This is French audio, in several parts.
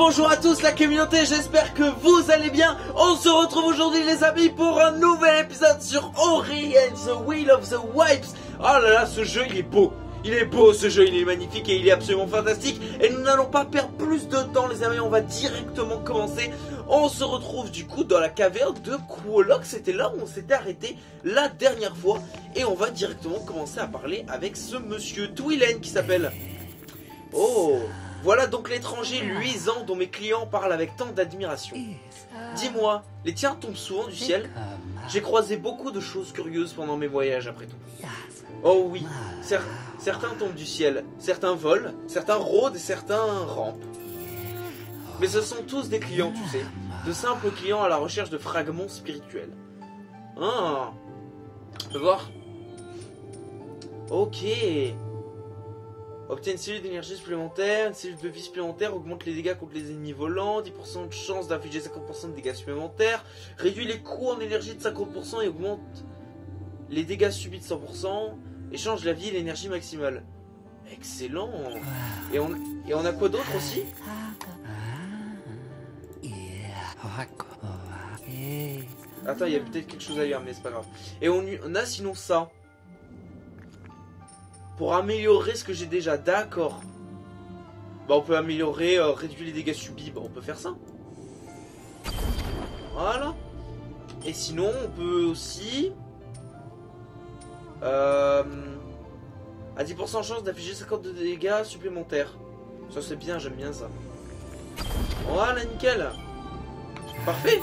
bonjour à tous la communauté, j'espère que vous allez bien. On se retrouve aujourd'hui les amis pour un nouvel épisode sur Ori and the Wheel of the Wipes. Oh là là, ce jeu il est beau. Il est beau ce jeu, il est magnifique et il est absolument fantastique. Et nous n'allons pas perdre plus de temps les amis, on va directement commencer. On se retrouve du coup dans la caverne de Quolock, c'était là où on s'était arrêté la dernière fois. Et on va directement commencer à parler avec ce monsieur Twilen qui s'appelle... Oh voilà donc l'étranger luisant dont mes clients parlent avec tant d'admiration. Dis-moi, les tiens tombent souvent du ciel J'ai croisé beaucoup de choses curieuses pendant mes voyages après tout. Oh oui, cer- certains tombent du ciel, certains volent, certains rôdent et certains rampent. Mais ce sont tous des clients, tu sais. De simples clients à la recherche de fragments spirituels. Ah, peut voir? Ok. Obtient une cellule d'énergie supplémentaire, une cellule de vie supplémentaire, augmente les dégâts contre les ennemis volants, 10% de chance d'infliger 50% de dégâts supplémentaires, réduit les coûts en énergie de 50% et augmente les dégâts subis de 100%, échange la vie et l'énergie maximale. Excellent Et on, et a quoi d'autre aussi? Attends, il y a peut-être quelque chose ailleurs, mais c'est pas grave. Et on a sinon ça. Pour améliorer ce que j'ai déjà, d'accord. Bah on peut améliorer, euh, réduire les dégâts subis, bah on peut faire ça. Voilà. Et sinon on peut aussi... Euh, à 10% chance d'infliger 50 de dégâts supplémentaires. Ça c'est bien, j'aime bien ça. Voilà, nickel. Parfait.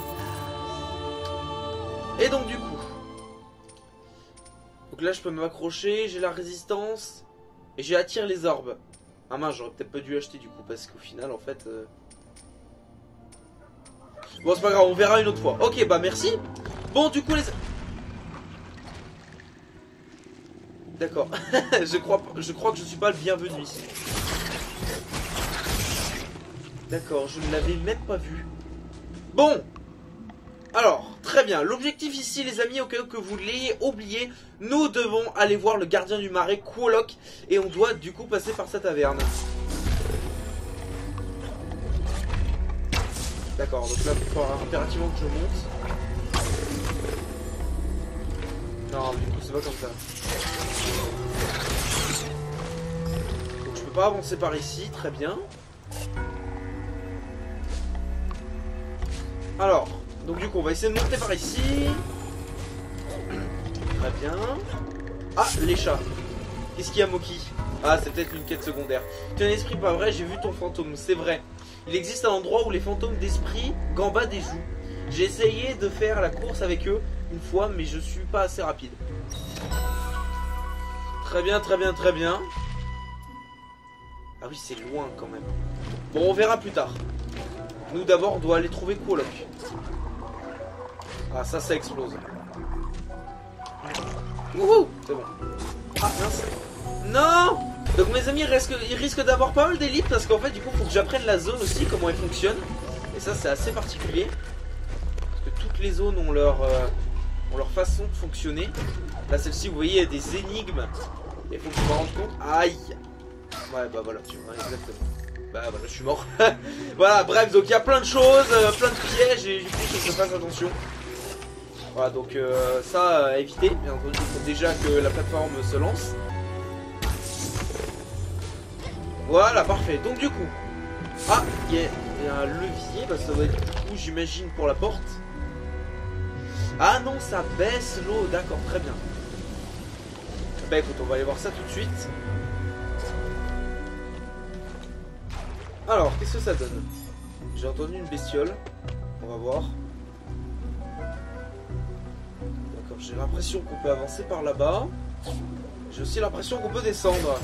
Et donc du coup... Donc là je peux m'accrocher, j'ai la résistance et j'ai attire les orbes. Ah mince, j'aurais peut-être pas dû acheter du coup parce qu'au final en fait... euh, Bon c'est pas grave, on verra une autre fois. Ok bah merci. Bon du coup les... D'accord. je, crois, je crois que je suis pas le bienvenu ici. D'accord, je ne l'avais même pas vu. Bon alors, très bien. L'objectif ici, les amis, au cas où que vous l'ayez oublié, nous devons aller voir le gardien du marais, Quolock, et on doit du coup passer par sa taverne. D'accord, donc là, il faut impérativement que je monte. Non, du coup, c'est pas comme ça. Donc je peux pas avancer par ici, très bien. Alors, donc du coup, on va essayer de monter par ici. Très bien. Ah, les chats. Qu'est-ce qu'il y a, Moki? Ah, c'est peut-être une quête secondaire. Tu as un esprit pas vrai, j'ai vu ton fantôme, c'est vrai. Il existe un endroit où les fantômes d'esprit gambadent et jouent. J'ai essayé de faire la course avec eux une fois, mais je suis pas assez rapide. Très bien, très bien, très bien. Ah oui, c'est loin quand même. Bon, on verra plus tard. Nous d'abord, on doit aller trouver Quolock. Ah, ça, ça explose. Wouhou C'est bon. Ah, mince. Non Donc mes amis, ils risquent, ils risquent d'avoir pas mal d'élites parce qu'en fait, du coup, faut que j'apprenne la zone aussi, comment elle fonctionne. Et ça, c'est assez particulier. Parce que toutes les zones ont leur, euh, ont leur façon de fonctionner. Là, celle-ci, vous voyez, il y a des énigmes. Et il faut que je me rende compte. Aïe Ouais, bah voilà, tu vois, exactement. Bah voilà, je suis mort. voilà, bref, donc il y a plein de choses, euh, plein de pièges et du coup, il faut que je fasse attention. Voilà, donc euh, ça à éviter, bien entendu, il faut déjà que la plateforme se lance. Voilà, parfait. Donc du coup, ah, il y, a- un levier, ça doit être du coup, j'imagine, pour la porte. Ah non, ça baisse l'eau, d'accord, très bien. Bah écoute, on va aller voir ça tout de suite. Alors, qu'est-ce que ça donne? J'ai entendu une bestiole. On va voir. J'ai l'impression qu'on peut avancer par là-bas. J'ai aussi l'impression qu'on peut descendre.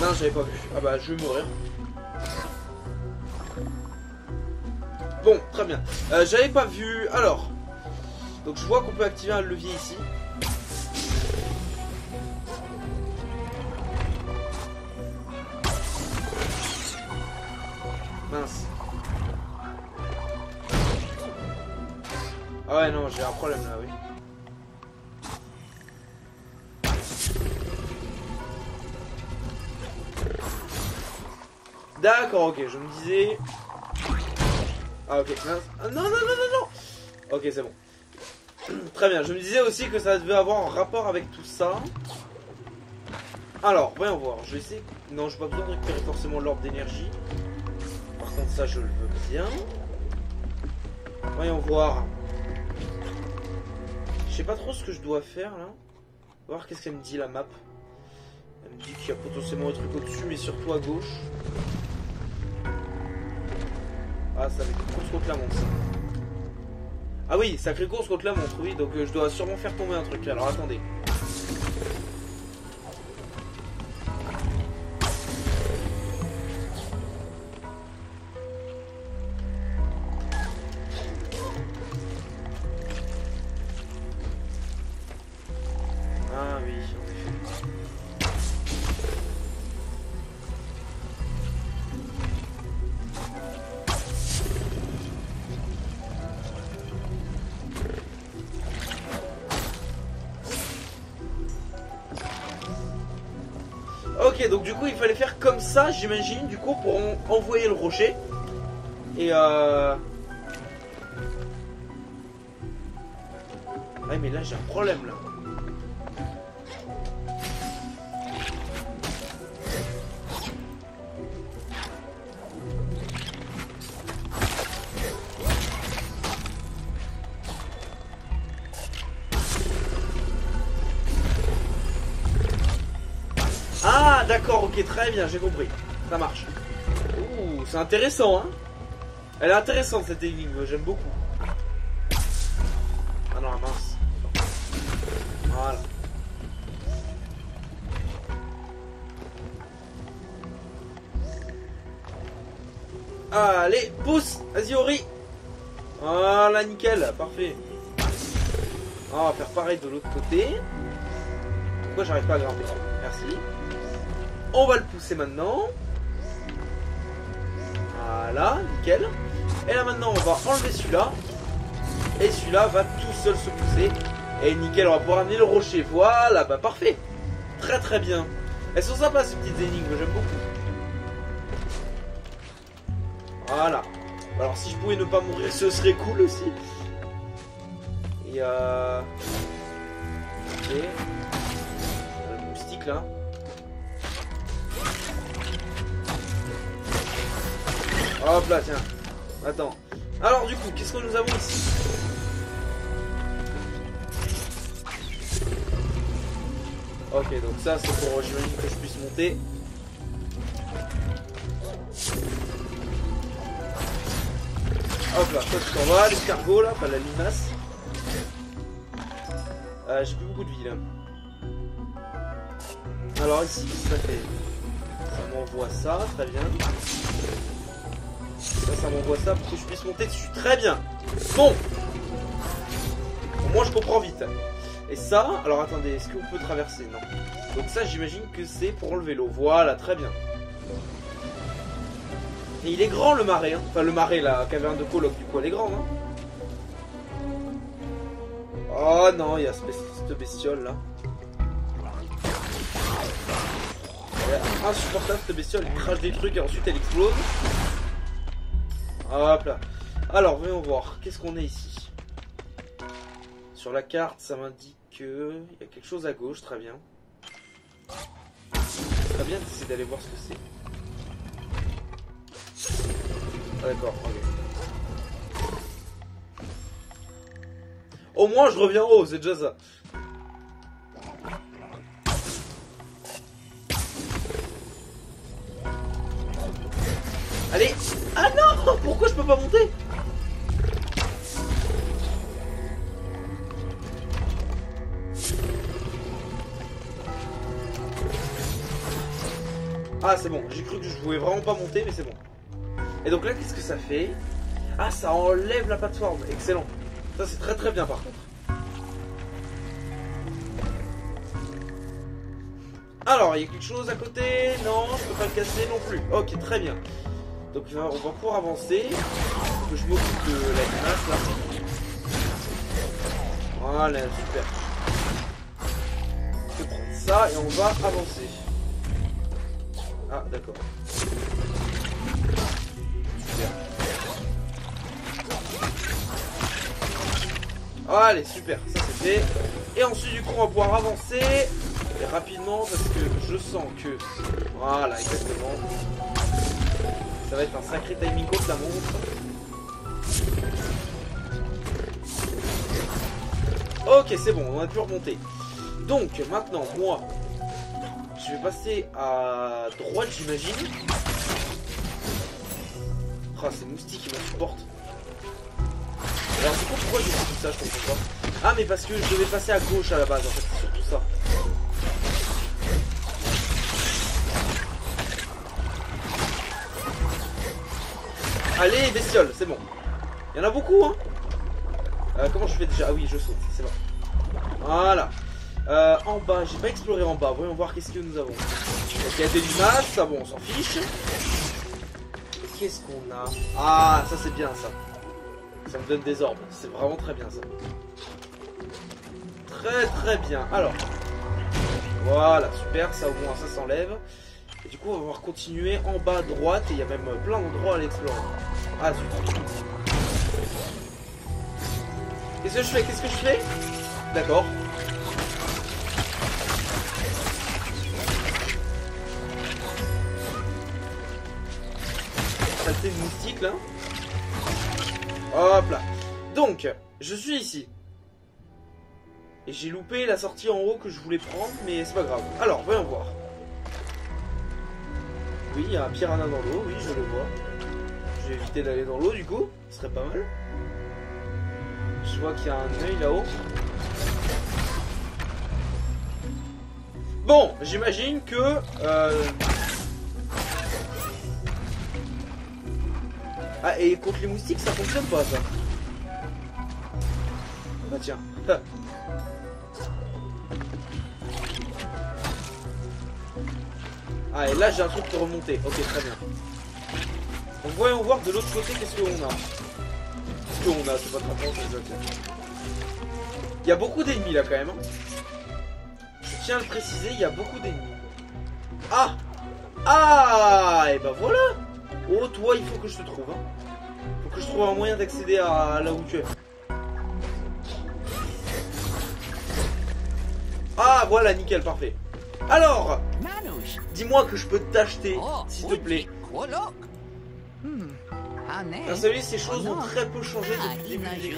Non, j'avais pas vu. Ah bah, je vais mourir. Bon, très bien. Euh, j'avais pas vu. Alors. Donc, je vois qu'on peut activer un levier ici. Mince. Ouais, non, j'ai un problème là, oui. D'accord, ok, je me disais... Ah ok, ah, non, non, non, non, non Ok, c'est bon. Très bien, je me disais aussi que ça devait avoir un rapport avec tout ça. Alors, voyons voir, je vais essayer... Non, je n'ai pas besoin de récupérer forcément l'ordre d'énergie. Par contre, ça, je le veux bien. Voyons voir. Je sais pas trop ce que je dois faire, là. Voir qu'est-ce qu'elle me dit, la map. Elle me dit qu'il y a potentiellement un truc au-dessus, mais surtout à gauche. Ah, ça une course contre la montre. Ah oui, sacrée course contre la montre, oui, donc euh, je dois sûrement faire tomber un truc. Alors attendez. Ça, j'imagine, du coup, pour envoyer le rocher. Et euh... Ouais, mais là, j'ai un problème, là. Ok, très bien, j'ai compris. Ça marche. Ouh, c'est intéressant, hein Elle est intéressante cette énigme, j'aime beaucoup. Ah non, mince. Voilà. Allez, pousse Vas-y, Ori Voilà, nickel, parfait. on va faire pareil de l'autre côté. Pourquoi j'arrive pas à grimper? Merci. On va le pousser maintenant. Voilà, nickel. Et là maintenant, on va enlever celui-là. Et celui-là va tout seul se pousser. Et nickel, on va pouvoir amener le rocher. Voilà, bah parfait. Très très bien. Elles sont sympas ces petites énigmes, j'aime beaucoup. Voilà. Alors si je pouvais ne pas mourir, ce serait cool aussi. Et euh... Ok. Le moustique là. Hop là, tiens. Attends. Alors, du coup, qu'est-ce que nous avons ici? Ok, donc ça, c'est pour, j'imagine que je puisse monter. Hop là, toi tu t'en vas, l'escargot là, pas la limace. Euh, J'ai plus beaucoup de vie là. Alors ici, ça fait Ça m'envoie ça, très bien. Ça, ça m'envoie ça pour que je puisse monter dessus. Très bien. Bon. moi, je comprends vite. Et ça, alors attendez, est-ce qu'on peut traverser? Non. Donc ça, j'imagine que c'est pour le vélo. Voilà, très bien. Et il est grand le marais, hein. Enfin, le marais, la caverne de Coloc, du coup, elle est grande, hein. Oh non, il y a cette bestiole là. insupportable cette bestiole, elle crache des trucs et ensuite elle explose. Hop là. Alors, voyons voir. Qu'est-ce qu'on a ici? Sur la carte, ça m'indique qu'il y a quelque chose à gauche. Très bien. Très bien d'essayer d'aller voir ce que c'est. Ah, d'accord, Au moins, je reviens haut, c'est déjà ça. Allez pas monter Ah c'est bon, j'ai cru que je pouvais vraiment pas monter mais c'est bon. Et donc là qu'est-ce que ça fait? Ah ça enlève la plateforme, excellent. Ça c'est très très bien par contre. Alors, il y a quelque chose à côté? Non, je peux pas le casser non plus. Ok, très bien. Donc on va pouvoir avancer. Que je m'occupe de la glace là. Voilà, super. Je vais prendre ça et on va avancer. Ah, d'accord. Super. Allez, super, ça c'est fait. Et ensuite, du coup, on va pouvoir avancer rapidement parce que je sens que. Voilà, exactement. Ça va être un sacré timing contre la montre. Ok, c'est bon, on a pu remonter. Donc, maintenant, moi, je vais passer à droite, j'imagine. Ah, c'est moustique qui m'insupporte. Alors, du coup, pourquoi j'ai fait tout ça Je comprends pas. Ah, mais parce que je devais passer à gauche à la base, en fait, c'est surtout ça. Allez, bestiole, c'est bon. Il y en a beaucoup, hein euh, Comment je fais déjà? Ah oui, je saute, c'est bon. Voilà. Euh, en bas, j'ai pas exploré en bas. Voyons voir qu'est-ce que nous avons. Donc il y a des limaces, ça bon, on s'en fiche. Qu'est-ce qu'on a? Ah, ça c'est bien ça. Ça me donne des orbes. C'est vraiment très bien ça. Très très bien. Alors. Voilà, super, ça au moins ça s'enlève. Et du coup, on va pouvoir continuer en bas à droite. Et il y a même plein d'endroits à l'explorer. Ah, zut. Qu'est-ce que je fais? Qu'est-ce que je fais? D'accord. Saleté de moustique là. Hop là. Donc, je suis ici. Et j'ai loupé la sortie en haut que je voulais prendre, mais c'est pas grave. Alors, voyons voir. Oui, il y a un piranha dans l'eau, oui, je le vois. Je vais éviter d'aller dans l'eau du coup, ce serait pas mal. Je vois qu'il y a un œil là-haut. Bon, j'imagine que... Euh... Ah, et contre les moustiques, ça fonctionne pas, ça Bah tiens. ah, et là, j'ai un truc pour remonter. Ok, très bien. Donc, voyons voir de l'autre côté qu'est-ce qu'on a. Qu'est-ce qu'on a C'est pas bon, Il y a beaucoup d'ennemis, là, quand même. Hein tiens à le préciser, il y a beaucoup d'ennemis. Ah Ah Et ben voilà Oh, toi, il faut que je te trouve. Hein. Faut que je trouve un moyen d'accéder à là où tu es. Ah, voilà, nickel, parfait. Alors, dis-moi que je peux t'acheter, oh, s'il te plaît. Hmm. Vous savez, ces choses ont très peu changé depuis le début du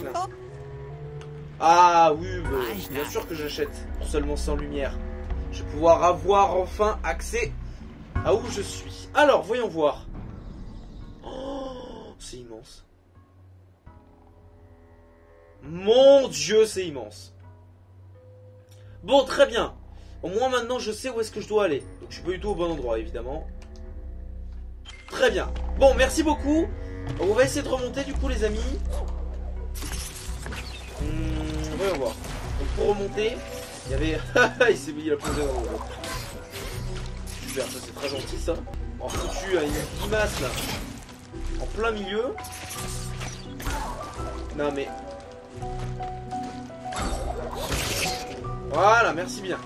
ah oui, bah, bien sûr que j'achète. Seulement sans lumière. Je vais pouvoir avoir enfin accès à où je suis. Alors, voyons voir. Oh, c'est immense. Mon dieu, c'est immense. Bon, très bien. Au moins maintenant, je sais où est-ce que je dois aller. Donc, je suis pas du tout au bon endroit, évidemment. Très bien. Bon, merci beaucoup. On va essayer de remonter, du coup, les amis. Hmm voyons voir. Donc pour remonter, il y avait. il s'est mis à poser dans l'eau. Super, ça c'est très gentil ça. En foutu à une limace là. En plein milieu. Non mais. Voilà, merci bien.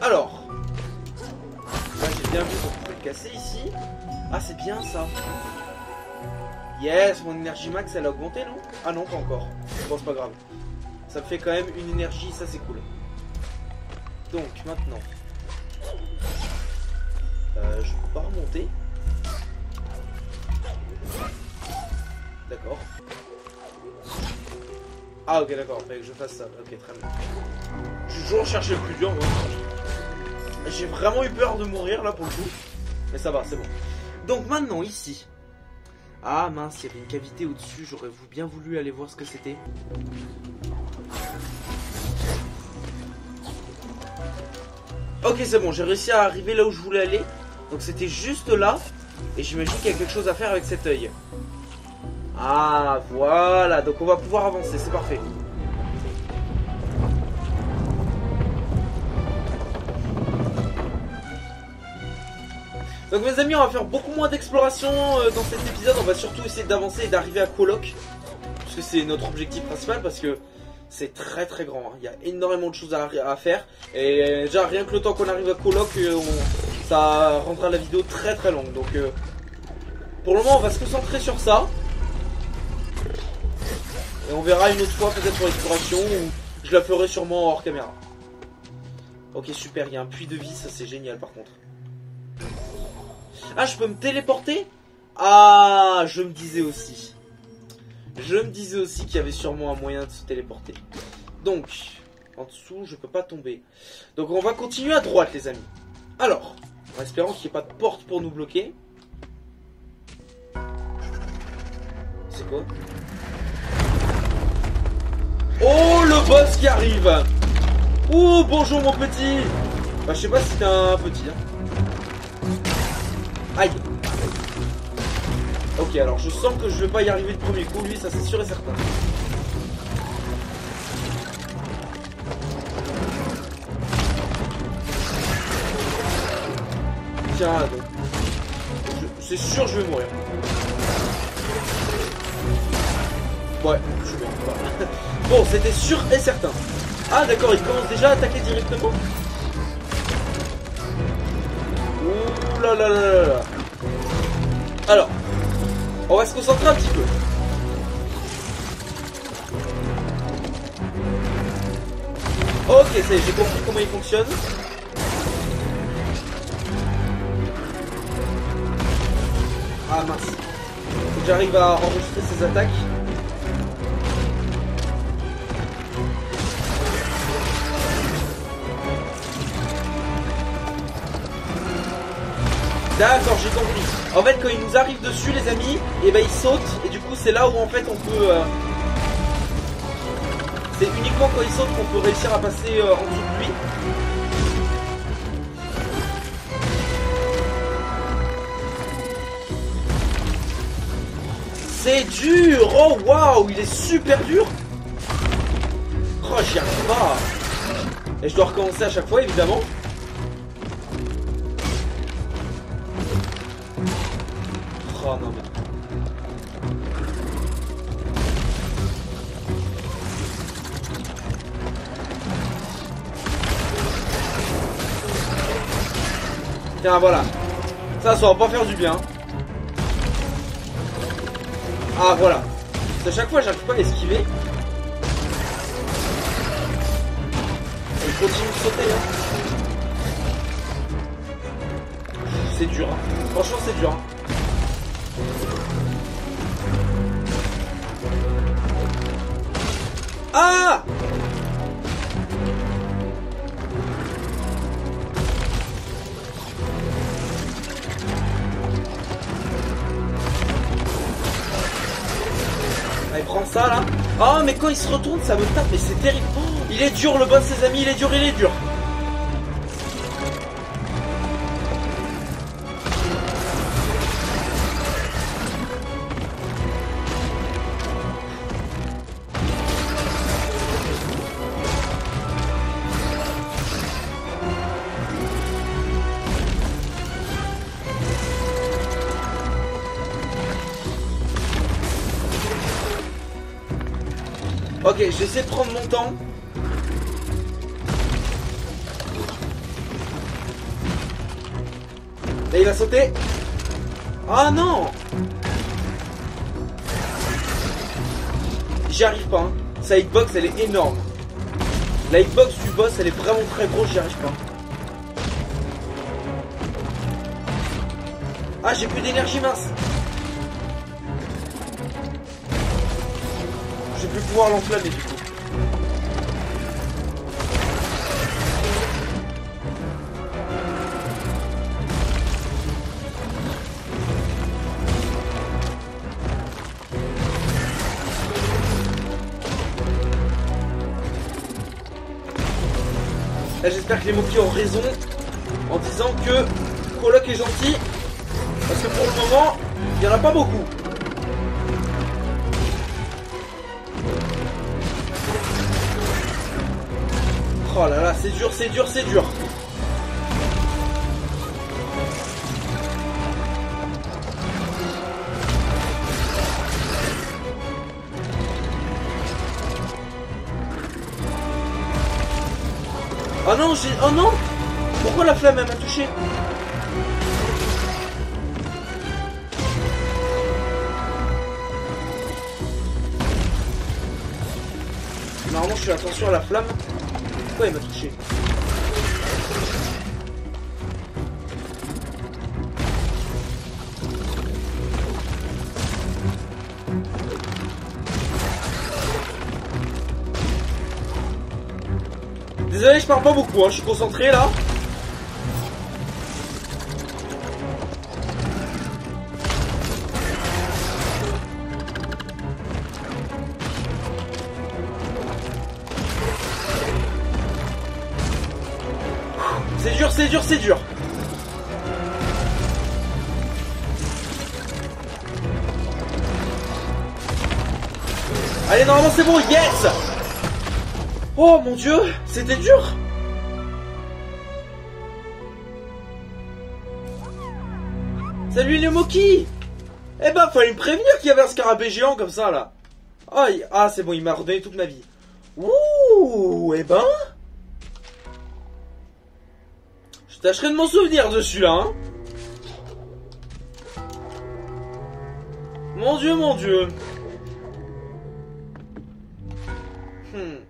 Alors. Bien vu le casser ici. Ah c'est bien ça. Yes, mon énergie max elle a augmenté non? Ah non pas encore. Bon c'est pas grave. Ça me fait quand même une énergie, ça c'est cool. Donc maintenant. Euh, je peux pas remonter. D'accord. Ah ok d'accord, fallait que je fasse ça. Ok très bien. J'ai toujours cherché le plus dur J'ai vraiment eu peur de mourir là pour le coup. Mais ça va, c'est bon. Donc maintenant ici, ah mince, il y avait une cavité au-dessus, j'aurais bien voulu aller voir ce que c'était. Ok c'est bon, j'ai réussi à arriver là où je voulais aller. Donc c'était juste là. Et j'imagine qu'il y a quelque chose à faire avec cet œil. Ah voilà, donc on va pouvoir avancer, c'est parfait. Donc mes amis, on va faire beaucoup moins d'exploration euh, dans cet épisode. On va surtout essayer d'avancer et d'arriver à Coloc. Parce que c'est notre objectif principal. Parce que c'est très très grand. Hein. Il y a énormément de choses à, faire. Et déjà, rien que le temps qu'on arrive à Coloc, euh, ça rendra la vidéo très très longue. Donc euh, pour le moment, on va se concentrer sur ça. Et on verra une autre fois peut-être pour l'exploration ou je la ferai sûrement hors caméra. Ok super, il y a un puits de vie, ça c'est génial par contre. Ah je peux me téléporter? Ah je me disais aussi. Je me disais aussi qu'il y avait sûrement un moyen de se téléporter. Donc, en dessous, je peux pas tomber. Donc on va continuer à droite les amis. Alors, en espérant qu'il n'y ait pas de porte pour nous bloquer. C'est quoi? Oh, le boss qui arrive Oh, bonjour mon petit Bah, je sais pas si c'est un petit. Hein. Aïe Ok, alors je sens que je vais pas y arriver de premier coup, lui, ça c'est sûr et certain. Tiens, C'est sûr je vais mourir. Ouais, je mort. Bon, c'était sûr et certain. Ah d'accord, il commence déjà à attaquer directement Alors, on va se concentrer un petit peu. Ok, ça j'ai compris comment il fonctionne. Ah mince. Faut que j'arrive à enregistrer ses attaques. D'accord, j'ai compris. En fait, quand il nous arrive dessus, les amis, et eh ben il saute, et du coup, c'est là où en fait on peut. Euh, c'est uniquement quand il saute qu'on peut réussir à passer euh, en dessous de lui. C'est dur Oh waouh Il est super dur Oh j'y arrive pas Et je dois recommencer à chaque fois évidemment. Voilà. Ça, va pas faire du bien. Ah voilà. À chaque fois j'arrive pas à esquiver. il continue de sauter hein. C'est dur. Hein. Franchement c'est dur. Hein. Ah prends ça là. Oh, mais quand il se retourne, ça me tape, mais c'est terrible. Il est dur le boss, ses amis, il est dur, il est dur. J'essaie de prendre mon temps. Là, il va sauter. Ah non J'y arrive pas. Hein. Sa hitbox, elle est énorme. La hitbox du boss, elle est vraiment très grosse, j'y arrive pas. Ah, j'ai plus d'énergie mince. vais pouvoir l'enflammer du coup. J'espère que les moquis ont raison en disant que Coloc est gentil parce que pour le moment il n'y en a pas beaucoup. Oh là là, c'est dur, c'est dur, c'est dur. Non, j'ai... Oh non Pourquoi la flamme, elle m'a touché Normalement, je fais attention à la flamme. Pourquoi il m'a touché Je parle pas beaucoup, hein. je suis concentré là. C'est dur, c'est dur, c'est dur. Allez, normalement c'est bon, yes Oh mon dieu, c'était dur. Salut les Moki. Eh ben, fallait me prévenir qu'il y avait un scarabée géant comme ça, là. Ah, ah c'est bon, il m'a redonné toute ma vie. Ouh, eh ben... Je tâcherai de m'en souvenir de celui-là, hein. Mon dieu, mon dieu. Hmm.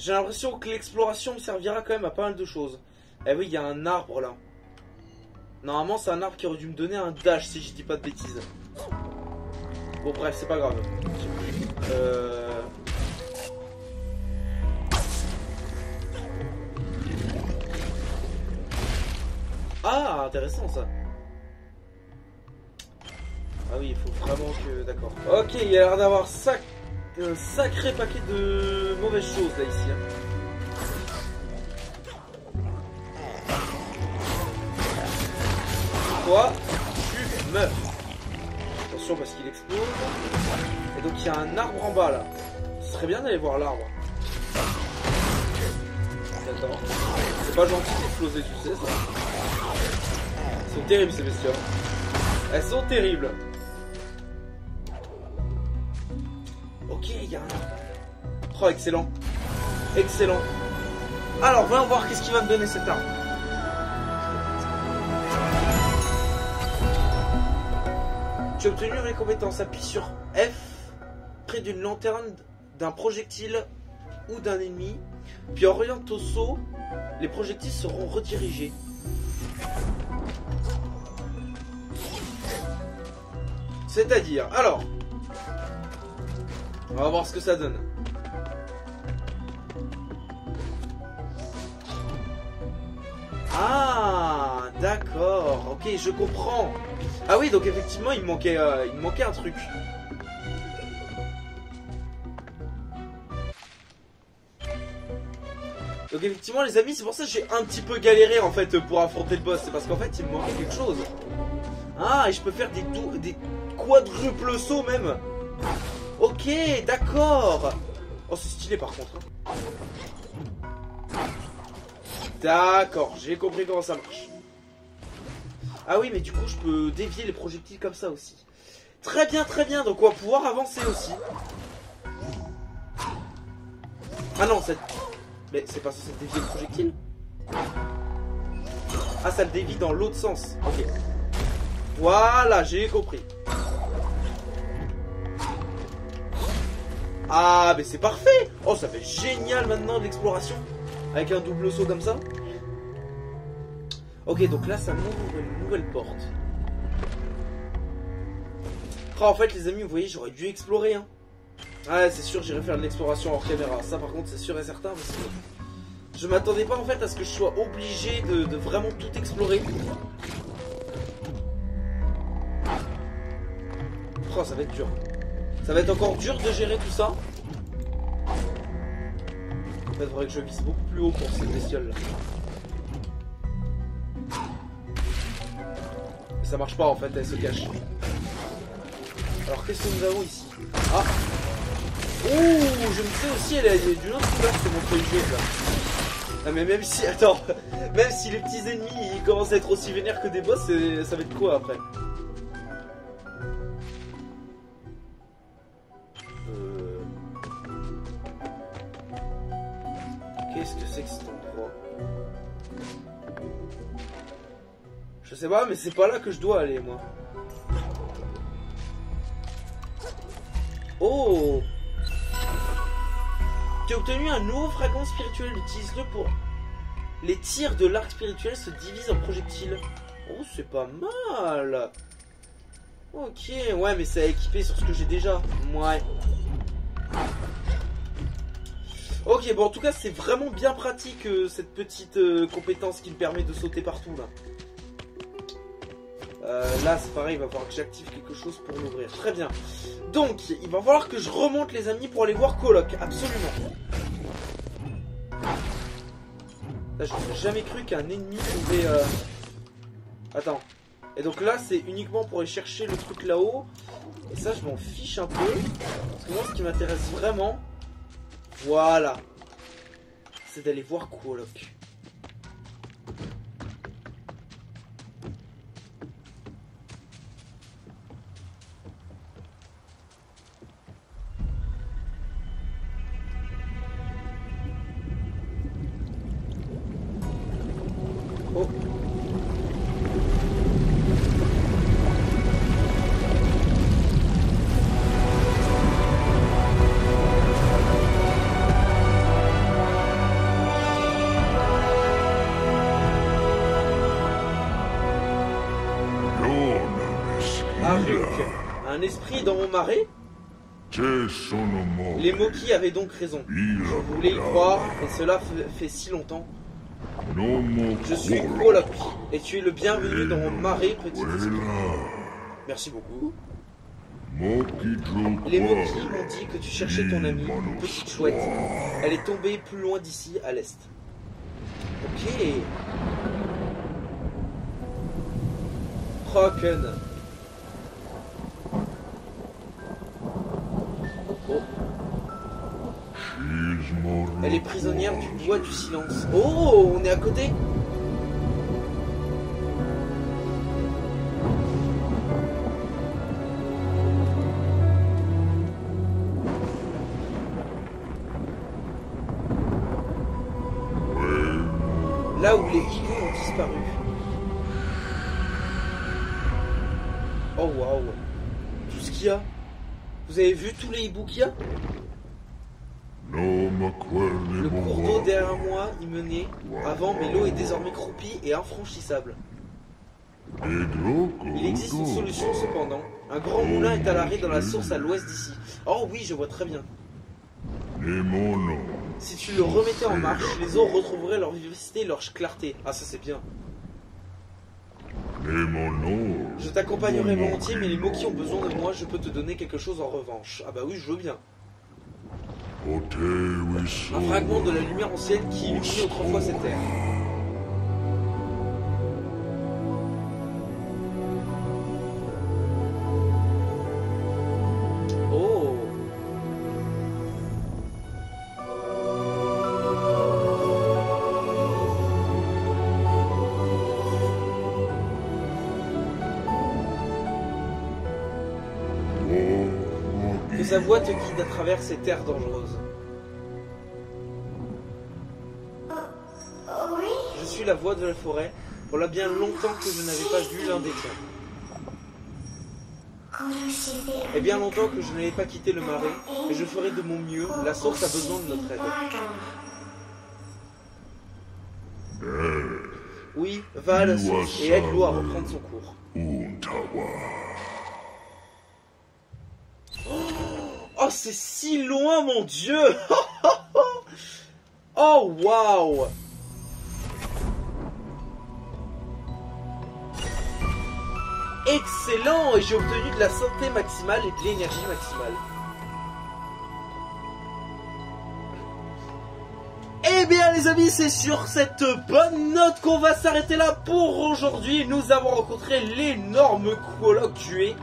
J'ai l'impression que l'exploration me servira quand même à pas mal de choses. Eh oui, il y a un arbre là. Normalement, c'est un arbre qui aurait dû me donner un dash si je dis pas de bêtises. Bon, bref, c'est pas grave. Euh... Ah, intéressant ça. Ah oui, il faut vraiment que... D'accord. Ok, il y a l'air d'avoir ça un sacré paquet de mauvaises choses là ici. Hein. Toi, tu meurs. Attention parce qu'il explose. Et donc il y a un arbre en bas là. Ce serait bien d'aller voir l'arbre. D'accord. C'est pas gentil d'exploser, tu sais ça. Elles sont terribles ces bestioles. Elles sont terribles. Ok, il y a un... Oh, excellent. Excellent. Alors, voyons voir qu'est-ce qui va me donner arme. Tu as obtenu les compétences. Appuie sur F près d'une lanterne, d'un projectile ou d'un ennemi. Puis oriente au saut. Les projectiles seront redirigés. C'est-à-dire, alors, on va voir ce que ça donne. Ah, d'accord. Ok, je comprends. Ah oui, donc effectivement, il manquait, euh, il manquait un truc. Donc effectivement les amis c'est pour ça que j'ai un petit peu galéré en fait pour affronter le boss C'est parce qu'en fait il me manquait quelque chose Ah et je peux faire des, des quadruples sauts même Ok, d'accord. Oh, c'est stylé par contre. D'accord, j'ai compris comment ça marche. Ah oui, mais du coup, je peux dévier les projectiles comme ça aussi. Très bien, très bien. Donc, on va pouvoir avancer aussi. Ah non. Mais c'est pas censé dévier le projectile Ah, ça le dévie dans l'autre sens. Ok. Voilà, j'ai compris. Ah, mais c'est parfait Oh, ça fait génial maintenant l'exploration Avec un double saut comme ça. Ok, donc là, ça m'ouvre une nouvelle porte. Oh, en fait, les amis, vous voyez, j'aurais dû explorer. Hein. Ah, c'est sûr, j'irai faire de l'exploration hors caméra. Ça, par contre, c'est sûr et certain. Parce que je m'attendais pas, en fait, à ce que je sois obligé de, de vraiment tout explorer. Oh, ça va être dur. Ça va être encore dur de gérer tout ça. En fait, il faudrait que je vise beaucoup plus haut pour cette bestiole là. Ça marche pas en fait, elle se cache. Alors qu'est-ce que nous avons ici? Ah Ouh, je me disais aussi, elle est d'une autre couleur que mon feuille jaune là. Ah mais même si, attends, même si les petits ennemis ils commencent à être aussi vénères que des boss, ça va être quoi après? Sais pas, mais c'est pas là que je dois aller, moi. Oh Tu as obtenu un nouveau fragment spirituel. Utilise-le pour... Les tirs de l'arc spirituel se divisent en projectiles. Oh, c'est pas mal. Ok, ouais, mais c'est à équiper sur ce que j'ai déjà. Ouais. Ok, bon, en tout cas, c'est vraiment bien pratique euh, cette petite euh, compétence qui me permet de sauter partout là. Euh, là, c'est pareil, il va falloir que j'active quelque chose pour l'ouvrir. Très bien. Donc, il va falloir que je remonte, les amis, pour aller voir Coloc. Absolument. Là, je n'aurais jamais cru qu'un ennemi pouvait... Euh... Attends. Et donc là, c'est uniquement pour aller chercher le truc là-haut. Et ça, je m'en fiche un peu. Parce que moi, ce qui m'intéresse vraiment... Voilà. C'est d'aller voir Coloc. Les Moki avaient donc raison. Je voulais y croire, et cela fait si longtemps. Je suis Olap, et tu es le bienvenu dans mon marais, petit esprit. Merci beaucoup. Les Moki m'ont dit que tu cherchais ton amie, une petite chouette. Elle est tombée plus loin d'ici, à l'est. Ok. Rocken. Elle est prisonnière du bois du silence. Oh, on est à côté. Là où les hiboux ont disparu. Oh waouh. Tout ce qu'il y a. Vous avez vu tous les hiboux qu'il y a le cours d'eau derrière moi y menait avant, mais l'eau est désormais croupie et infranchissable. Il existe une solution cependant. Un grand moulin est à l'arrêt dans la source à l'ouest d'ici. Oh oui, je vois très bien. Si tu le remettais en marche, les eaux retrouveraient leur vivacité et leur clarté. Ah, ça c'est bien. Je t'accompagnerai volontiers, mais les mots qui ont besoin de moi, je peux te donner quelque chose en revanche. Ah bah oui, je veux bien. Un fragment de la lumière ancienne qui illuminait autrefois cette terre. Travers ces terres dangereuses. Je suis la voix de la forêt. Voilà bien longtemps que je n'avais pas vu l'un des tiens. Et bien longtemps que je n'avais pas quitté le marais, et je ferai de mon mieux. La source a besoin de notre aide. Oui, va à la source et aide-l'eau à reprendre son cours. Oh, c'est si loin, mon Dieu Oh, waouh Excellent Et j'ai obtenu de la santé maximale et de l'énergie maximale. Eh bien les amis, c'est sur cette bonne note qu'on va s'arrêter là pour aujourd'hui. Nous avons rencontré l'énorme Quoloc tué,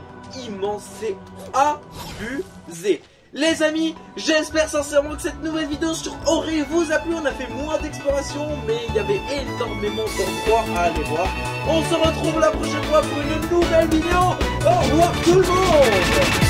immense et abusé. Les amis, j'espère sincèrement que cette nouvelle vidéo sur Ori vous a plu. On a fait moins d'exploration, mais il y avait énormément d'endroits à aller voir. On se retrouve la prochaine fois pour une nouvelle vidéo. Au revoir tout le monde